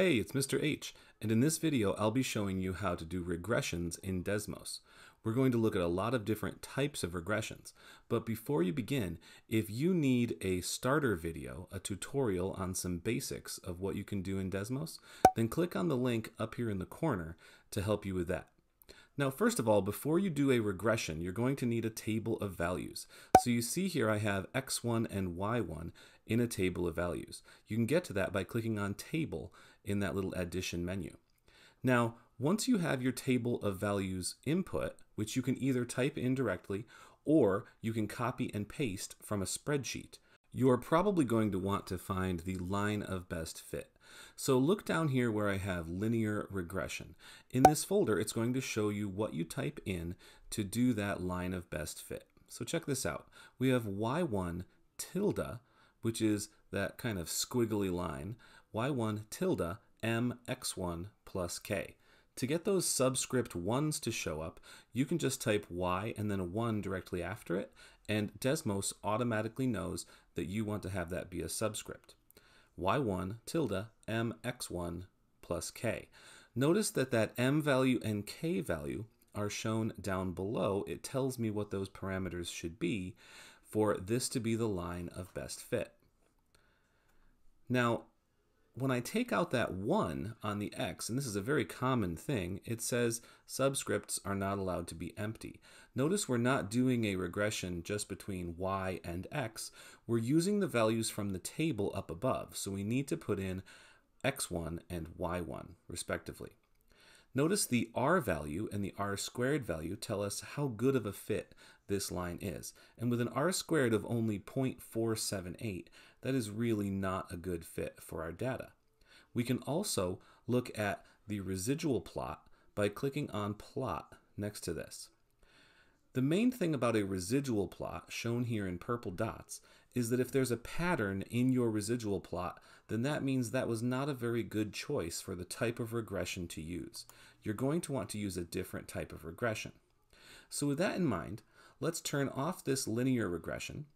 Hey, it's Mr. H, and in this video I'll be showing you how to do regressions in Desmos. We're going to look at a lot of different types of regressions, but before you begin, if you need a starter video, a tutorial on some basics of what you can do in Desmos, then click on the link up here in the corner to help you with that. Now, first of all, before you do a regression, you're going to need a table of values. So you see here I have x1 and y1 in a table of values. You can get to that by clicking on Table in that little addition menu. Now, once you have your table of values input, which you can either type in directly or you can copy and paste from a spreadsheet, you are probably going to want to find the line of best fit. So look down here where I have linear regression. In this folder, it's going to show you what you type in to do that line of best fit. So check this out. We have y1 tilde, which is that kind of squiggly line, y1 tilde mx1 plus k. To get those subscript 1s to show up, you can just type y and then a 1 directly after it, and Desmos automatically knows that you want to have that be a subscript. y1 tilde mx1 plus k. Notice that that m value and k value are shown down below. It tells me what those parameters should be for this to be the line of best fit. Now, when I take out that 1 on the x, and this is a very common thing, it says subscripts are not allowed to be empty. Notice we're not doing a regression just between y and x. We're using the values from the table up above, so we need to put in x1 and y1 respectively. Notice the r value and the r squared value tell us how good of a fit this line is. And with an r squared of only 0.478, that is really not a good fit for our data. We can also look at the residual plot by clicking on plot next to this. The main thing about a residual plot, shown here in purple dots, is that if there's a pattern in your residual plot, then that means that was not a very good choice for the type of regression to use. You're going to want to use a different type of regression. So with that in mind, let's turn off this linear regression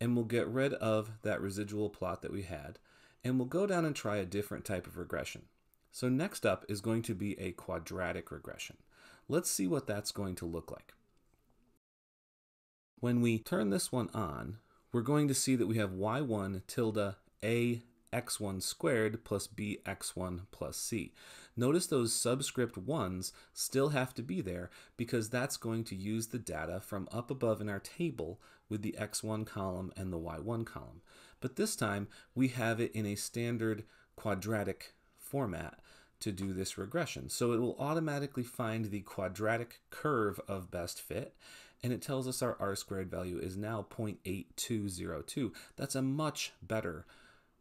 and we'll get rid of that residual plot that we had and we'll go down and try a different type of regression. So next up is going to be a quadratic regression. Let's see what that's going to look like. When we turn this one on, we're going to see that we have y1 tilde a x1 squared plus bx1 plus c. Notice those subscript 1s still have to be there because that's going to use the data from up above in our table with the x1 column and the y1 column. But this time we have it in a standard quadratic format to do this regression. So it will automatically find the quadratic curve of best fit and it tells us our r squared value is now 0.8202. That's a much better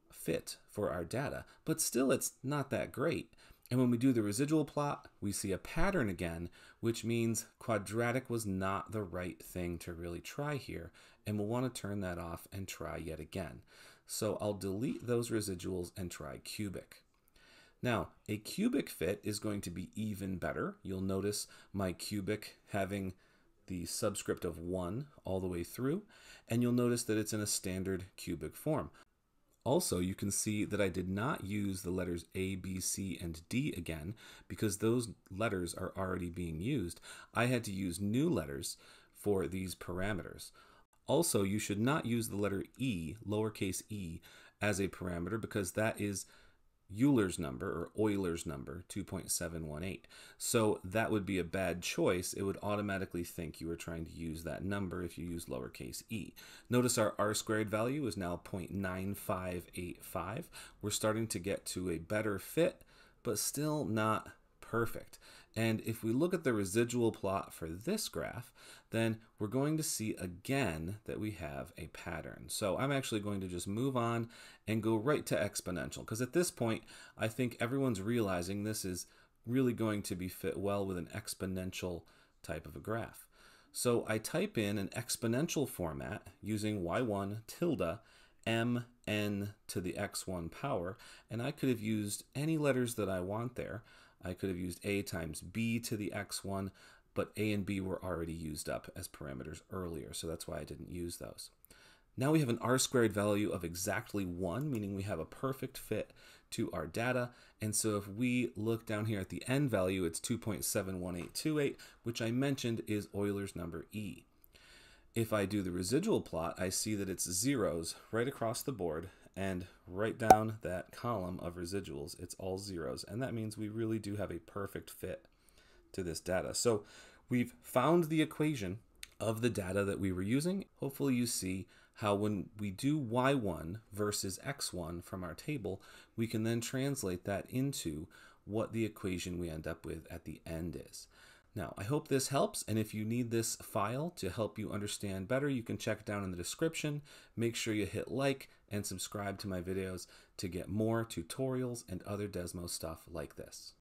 fit for our data, but still it's not that great. And when we do the residual plot, we see a pattern again, which means quadratic was not the right thing to really try here, and we'll want to turn that off and try yet again. So I'll delete those residuals and try cubic. Now, a cubic fit is going to be even better. You'll notice my cubic having the subscript of 1 all the way through, and you'll notice that it's in a standard cubic form. Also, you can see that I did not use the letters A, B, C, and D again because those letters are already being used. I had to use new letters for these parameters. Also, you should not use the letter E, lowercase e, as a parameter because that is Euler's number or Euler's number, 2.718. So that would be a bad choice. It would automatically think you were trying to use that number if you use lowercase e. Notice our r squared value is now 0.9585. We're starting to get to a better fit, but still not perfect. And if we look at the residual plot for this graph, then we're going to see again that we have a pattern. So I'm actually going to just move on and go right to exponential because at this point, I think everyone's realizing this is really going to be fit well with an exponential type of a graph. So I type in an exponential format using y1 tilde mn to the x1 power, and I could have used any letters that I want there. I could have used a times b to the x1, but a and b were already used up as parameters earlier, so that's why I didn't use those. Now we have an r squared value of exactly 1, meaning we have a perfect fit to our data. And so if we look down here at the end value, it's 2.71828, which I mentioned is Euler's number E. If I do the residual plot, I see that it's zeros right across the board and right down that column of residuals, it's all zeros. And that means we really do have a perfect fit to this data. So we've found the equation of the data that we were using. Hopefully you see how when we do y1 versus x1 from our table, we can then translate that into what the equation we end up with at the end is. Now, I hope this helps, and if you need this file to help you understand better, you can check down in the description. Make sure you hit like and subscribe to my videos to get more tutorials and other Desmos stuff like this.